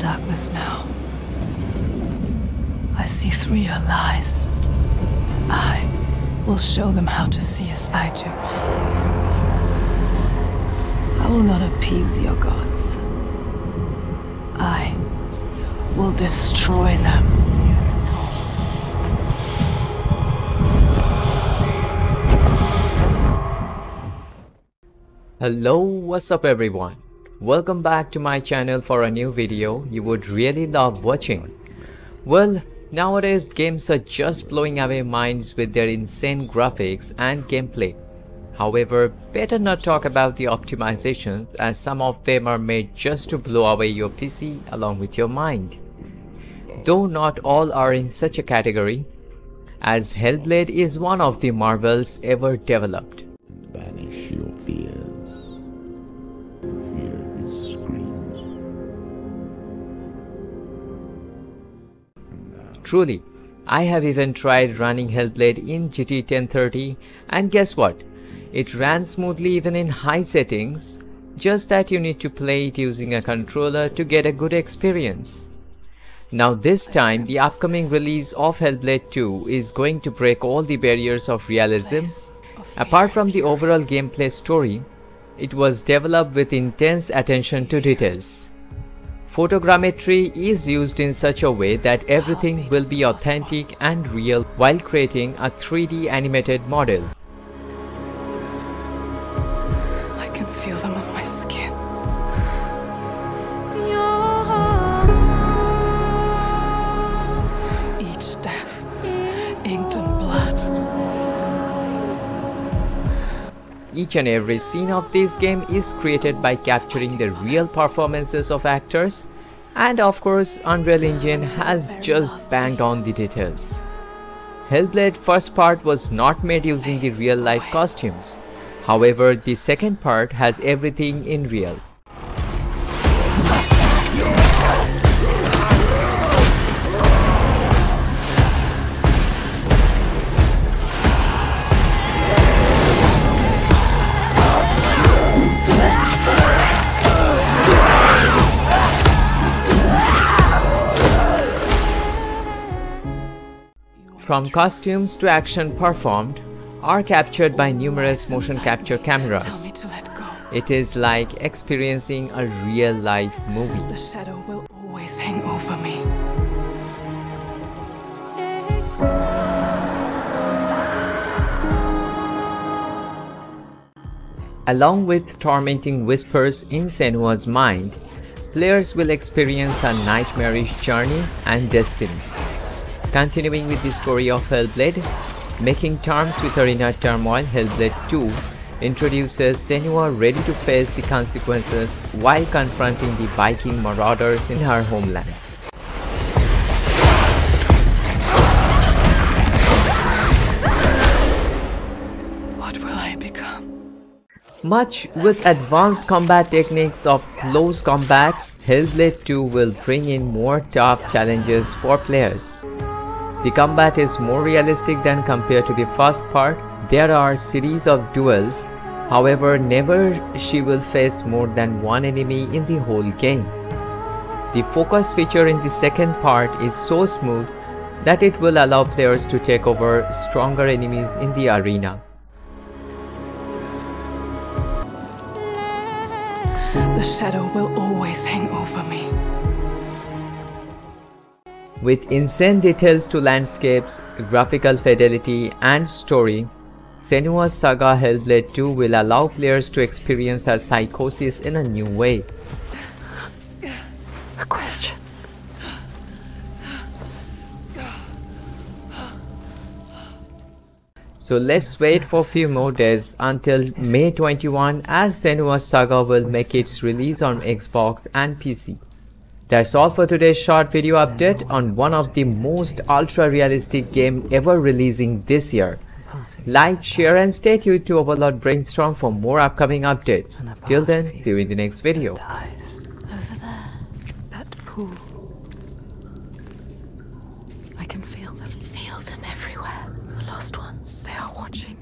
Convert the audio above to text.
darkness now. I see through your lies. I will show them how to see as I do. I will not appease your gods. I will destroy them. Hello, what's up everyone? Welcome back to my channel for a new video you would really love watching. Well, nowadays games are just blowing away minds with their insane graphics and gameplay. However, better not talk about the optimizations as some of them are made just to blow away your PC along with your mind. Though not all are in such a category, as Hellblade is one of the marvels ever developed. Banish your fears. Truly, I have even tried running Hellblade in GT 1030 and guess what? It ran smoothly even in high settings, just that you need to play it using a controller to get a good experience. Now this time, the upcoming release of Hellblade 2 is going to break all the barriers of realism. Apart from the overall gameplay story, it was developed with intense attention to details. Photogrammetry is used in such a way that everything will be authentic and real while creating a 3D animated model. I can feel them Each and every scene of this game is created by capturing the real performances of actors and of course Unreal Engine has just banged on the details. Hellblade first part was not made using the real life costumes. However, the second part has everything in real. From costumes to action performed are captured by numerous motion capture cameras. me to let go. It is like experiencing a real life movie. The shadow will always hang over me. Along with tormenting whispers in Senua's mind, players will experience a nightmarish journey and destiny. Continuing with the story of Hellblade, making terms with her inner turmoil, Hellblade 2 introduces Senua ready to face the consequences while confronting the Viking marauders in her homeland. What will I become? Much with advanced combat techniques of close combats, Hellblade 2 will bring in more tough challenges for players. The combat is more realistic than compared to the first part. There are series of duels, however never she will face more than one enemy in the whole game. The focus feature in the second part is so smooth that it will allow players to take over stronger enemies in the arena. The shadow will always hang over me. With insane details to landscapes, graphical fidelity, and story, Senua's Saga Hellblade 2 will allow players to experience her psychosis in a new way. A question. So let's wait for few more days until May 21 as Senua's Saga will make its release on Xbox and PC. That's all for today's short video update on one of the most ultra-realistic game ever releasing this year. Like, share and stay tuned to Overlord Brainstorm for more upcoming updates. Till then, see you in the next video. Over there, pool. I can feel them. I can feel them everywhere. The lost ones. They are watching.